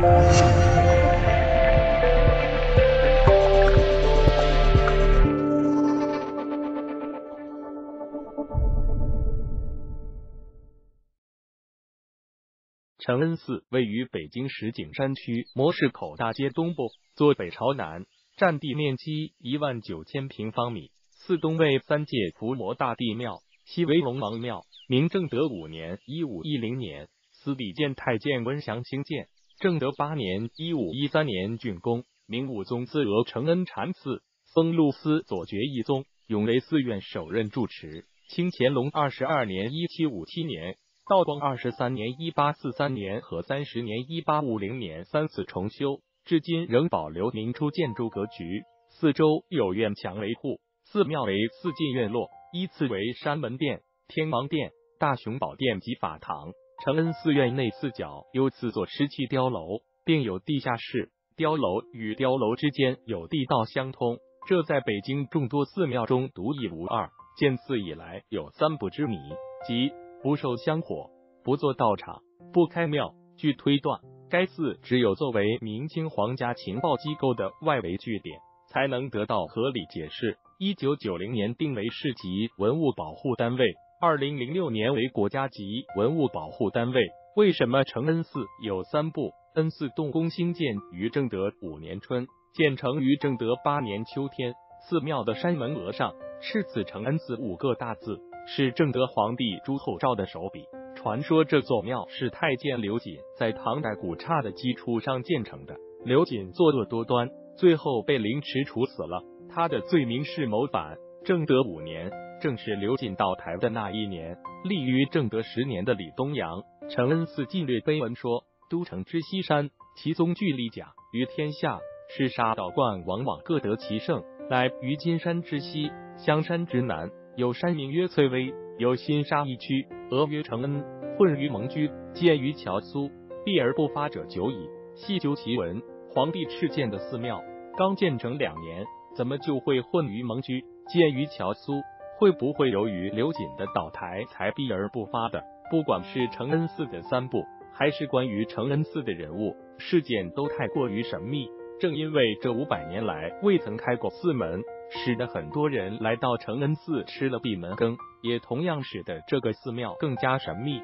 承恩寺位于北京石景山区模式口大街东部，坐北朝南，占地面积一万九千平方米。寺东为三界伏魔大帝庙，西为龙王庙。明正德五年（一五一零年），司礼监太监温祥兴建。正德八年（一五一三年）竣工。明武宗自额承恩禅寺，封陆司左觉一宗，永为寺院首任住持。清乾隆二十二年（一七五七年）。道光二十三年（一八四三年）和三十年（一八五零年）三次重修，至今仍保留明初建筑格局。四周有院墙维护，寺庙为四进院落，依次为山门殿、天王殿、大雄宝殿及法堂。承恩寺院内四角有四座石砌碉楼，并有地下室。碉楼与碉楼之间有地道相通，这在北京众多寺庙中独一无二。建寺以来有三不之谜，即。不受香火，不做道场，不开庙。据推断，该寺只有作为明清皇家情报机构的外围据点，才能得到合理解释。一九九零年定为市级文物保护单位，二零零六年为国家级文物保护单位。为什么承恩寺有三部？恩寺动工兴建于正德五年春，建成于正德八年秋天。寺庙的山门额上赤子“承恩寺”五个大字。是正德皇帝朱厚照的手笔。传说这座庙是太监刘瑾在唐代古刹的基础上建成的。刘瑾作恶多端，最后被凌迟处死了。他的罪名是谋反。正德五年，正是刘瑾倒台的那一年。立于正德十年的李东阳《承恩寺纪略碑文》说：“都城之西山，其宗具立甲于天下，是杀道观往往各得其胜。乃于金山之西，香山之南。”有山名曰翠微，有新沙一区，俄曰承恩，混于蒙居，见于乔苏，避而不发者久矣。细究其文，皇帝敕建的寺庙刚建成两年，怎么就会混于蒙居，见于乔苏？会不会由于刘瑾的倒台才避而不发的？不管是承恩寺的三部，还是关于承恩寺的人物事件，都太过于神秘。正因为这五百年来未曾开过寺门。使得很多人来到承恩寺吃了闭门羹，也同样使得这个寺庙更加神秘。